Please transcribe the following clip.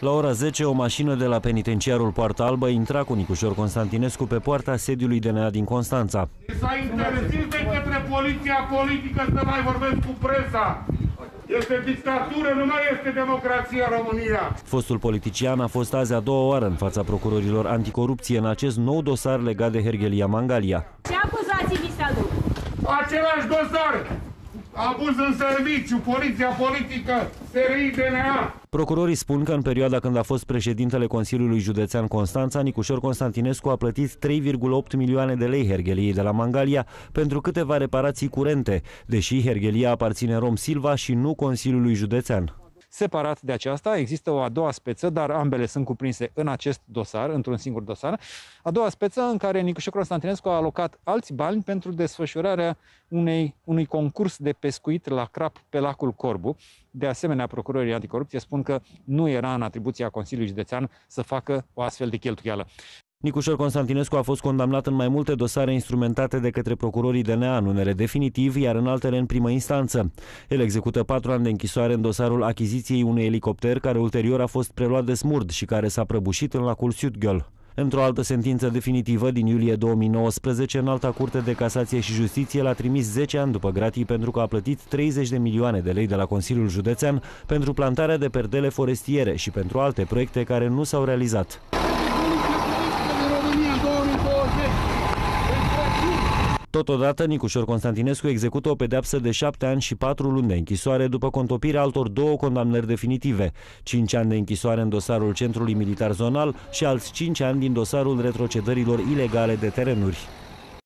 La ora 10, o mașină de la penitenciarul Poarta Albă intra cu Nicușor Constantinescu pe poarta sediului DNA din Constanța. S-a interzis de către poliția politică să mai vorbesc cu presa. Este dictatură, nu mai este democrația în România. Fostul politician a fost azi a doua oară în fața procurorilor anticorupție în acest nou dosar legat de Hergelia Mangalia. Ce acuzații vi se aduc? Același dosar. Abuz în serviciu, poliția politică, SRI, DNA. Procurorii spun că în perioada când a fost președintele Consiliului Județean Constanța, Nicușor Constantinescu a plătit 3,8 milioane de lei Hergheliei de la Mangalia pentru câteva reparații curente, deși Hergelia aparține Rom Silva și nu Consiliului Județean. Separat de aceasta, există o a doua speță, dar ambele sunt cuprinse în acest dosar, într-un singur dosar. A doua speță în care Nicușor Constantinescu a alocat alți bani pentru desfășurarea unei, unui concurs de pescuit la crap pe lacul Corbu. De asemenea, procurorii anticorupție spun că nu era în atribuția Consiliului Județean să facă o astfel de cheltuială. Nicușor Constantinescu a fost condamnat în mai multe dosare instrumentate de către procurorii DNA, în unele definitiv, iar în altele în primă instanță. El execută patru ani de închisoare în dosarul achiziției unui elicopter care ulterior a fost preluat de smurd și care s-a prăbușit în lacul Sudgöl. Într-o altă sentință definitivă din iulie 2019, în alta curte de casație și justiție l-a trimis 10 ani după gratii pentru că a plătit 30 de milioane de lei de la Consiliul Județean pentru plantarea de perdele forestiere și pentru alte proiecte care nu s-au realizat. Totodată, Nicușor Constantinescu execută o pedeapsă de șapte ani și patru luni de închisoare după contopirea altor două condamnări definitive, cinci ani de închisoare în dosarul Centrului Militar Zonal și alți cinci ani din dosarul retrocedărilor ilegale de terenuri.